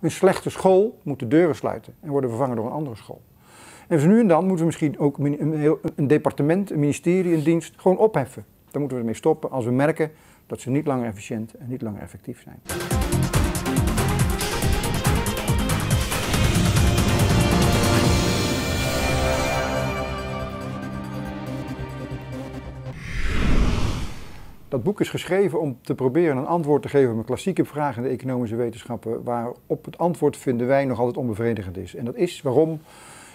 Een slechte school moet de deuren sluiten en worden vervangen door een andere school. En zo nu en dan moeten we misschien ook een, een departement, een ministerie, een dienst gewoon opheffen. Daar moeten we ermee stoppen als we merken dat ze niet langer efficiënt en niet langer effectief zijn. Dat boek is geschreven om te proberen een antwoord te geven op een klassieke vraag in de economische wetenschappen, waarop het antwoord vinden wij nog altijd onbevredigend is. En dat is waarom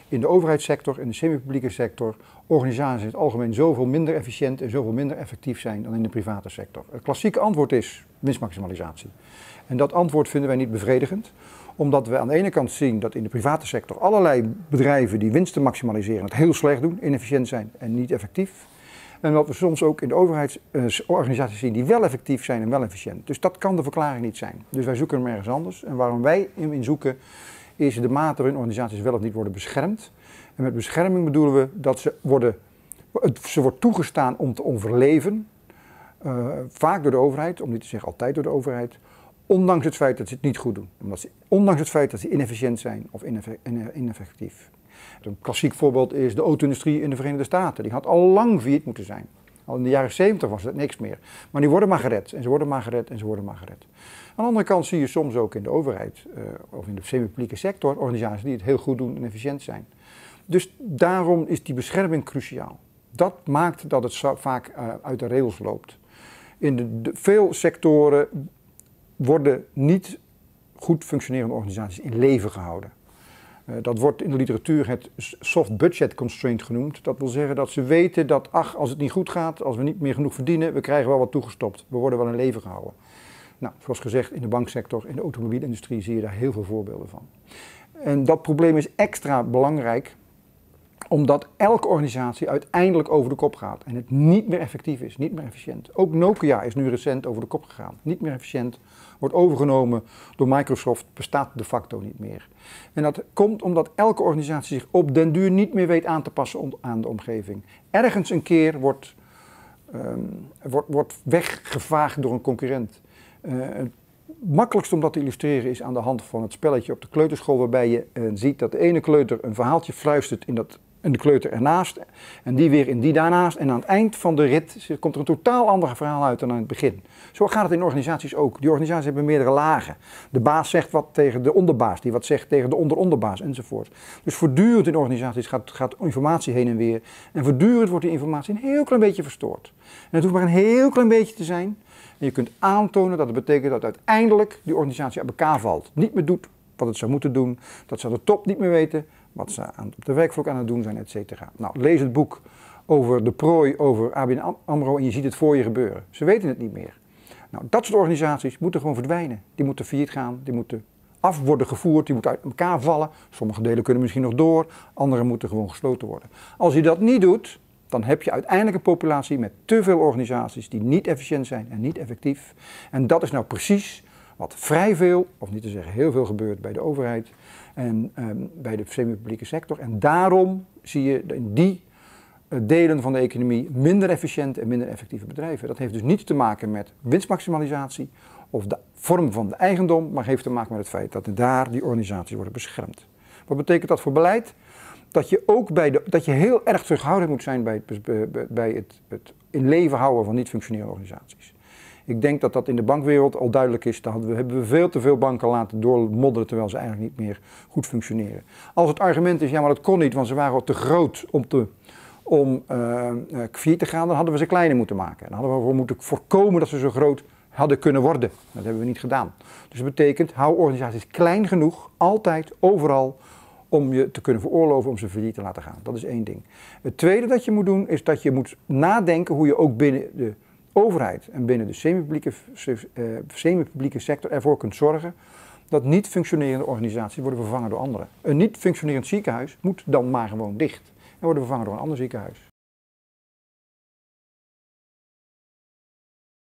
in de overheidssector, in de semi-publieke sector, organisaties in het algemeen zoveel minder efficiënt en zoveel minder effectief zijn dan in de private sector. Het klassieke antwoord is winstmaximalisatie. En dat antwoord vinden wij niet bevredigend, omdat we aan de ene kant zien dat in de private sector allerlei bedrijven die winsten maximaliseren het heel slecht doen, inefficiënt zijn en niet effectief. En dat we soms ook in de overheidsorganisaties zien die wel effectief zijn en wel efficiënt. Dus dat kan de verklaring niet zijn. Dus wij zoeken hem ergens anders. En waarom wij in zoeken, is de mate waarin organisaties wel of niet worden beschermd. En met bescherming bedoelen we dat ze worden, ze wordt toegestaan om te overleven. Uh, vaak door de overheid, om niet te zeggen altijd door de overheid. Ondanks het feit dat ze het niet goed doen. Omdat ze, ondanks het feit dat ze inefficiënt zijn of ineffectief. Een klassiek voorbeeld is de auto-industrie in de Verenigde Staten. Die had al lang failliet moeten zijn. Al in de jaren 70 was het niks meer. Maar die worden maar gered en ze worden maar gered en ze worden maar gered. Aan de andere kant zie je soms ook in de overheid uh, of in de semi-publieke sector organisaties die het heel goed doen en efficiënt zijn. Dus daarom is die bescherming cruciaal. Dat maakt dat het vaak uh, uit de rails loopt. In de, veel sectoren worden niet goed functionerende organisaties in leven gehouden. Uh, dat wordt in de literatuur het soft budget constraint genoemd. Dat wil zeggen dat ze weten dat, ach, als het niet goed gaat, als we niet meer genoeg verdienen, we krijgen wel wat toegestopt. We worden wel in leven gehouden. Nou, zoals gezegd, in de banksector, in de automobielindustrie zie je daar heel veel voorbeelden van. En dat probleem is extra belangrijk omdat elke organisatie uiteindelijk over de kop gaat en het niet meer effectief is, niet meer efficiënt. Ook Nokia is nu recent over de kop gegaan. Niet meer efficiënt, wordt overgenomen door Microsoft, bestaat de facto niet meer. En dat komt omdat elke organisatie zich op den duur niet meer weet aan te passen aan de omgeving. Ergens een keer wordt, um, wordt, wordt weggevaagd door een concurrent. Uh, makkelijkst om dat te illustreren is aan de hand van het spelletje op de kleuterschool, waarbij je uh, ziet dat de ene kleuter een verhaaltje fluistert in dat en de kleuter ernaast en die weer in die daarnaast. En aan het eind van de rit komt er een totaal ander verhaal uit dan aan het begin. Zo gaat het in organisaties ook. Die organisaties hebben meerdere lagen. De baas zegt wat tegen de onderbaas, die wat zegt tegen de onderonderbaas enzovoort. Dus voortdurend in organisaties gaat, gaat informatie heen en weer. En voortdurend wordt die informatie een heel klein beetje verstoord. En het hoeft maar een heel klein beetje te zijn. En je kunt aantonen dat het betekent dat uiteindelijk die organisatie uit elkaar valt. Niet meer doet wat het zou moeten doen. Dat aan de top niet meer weten wat ze aan, op de werkvloer aan het doen zijn, et cetera. Nou, lees het boek over de prooi, over ABN AMRO en je ziet het voor je gebeuren. Ze weten het niet meer. Nou, dat soort organisaties moeten gewoon verdwijnen. Die moeten failliet gaan, die moeten af worden gevoerd, die moeten uit elkaar vallen. Sommige delen kunnen misschien nog door, andere moeten gewoon gesloten worden. Als je dat niet doet, dan heb je uiteindelijk een populatie met te veel organisaties die niet efficiënt zijn en niet effectief. En dat is nou precies wat vrij veel, of niet te zeggen heel veel, gebeurt bij de overheid en um, bij de semi-publieke sector. En daarom zie je in die uh, delen van de economie minder efficiënte en minder effectieve bedrijven. Dat heeft dus niets te maken met winstmaximalisatie of de vorm van de eigendom, maar heeft te maken met het feit dat daar die organisaties worden beschermd. Wat betekent dat voor beleid? Dat je ook bij de, dat je heel erg terughoudend moet zijn bij het, bij het, het in leven houden van niet functionerende organisaties. Ik denk dat dat in de bankwereld al duidelijk is. Daar hebben we veel te veel banken laten doormodderen terwijl ze eigenlijk niet meer goed functioneren. Als het argument is, ja maar dat kon niet, want ze waren te groot om, te, om uh, te gaan, dan hadden we ze kleiner moeten maken. Dan hadden we moeten voorkomen dat ze zo groot hadden kunnen worden. Dat hebben we niet gedaan. Dus dat betekent, hou organisaties klein genoeg, altijd, overal, om je te kunnen veroorloven om ze failliet te laten gaan. Dat is één ding. Het tweede dat je moet doen, is dat je moet nadenken hoe je ook binnen de overheid en binnen de semi-publieke, uh, semi-publieke sector ervoor kunt zorgen dat niet functionerende organisaties worden vervangen door andere. Een niet functionerend ziekenhuis moet dan maar gewoon dicht en worden vervangen door een ander ziekenhuis.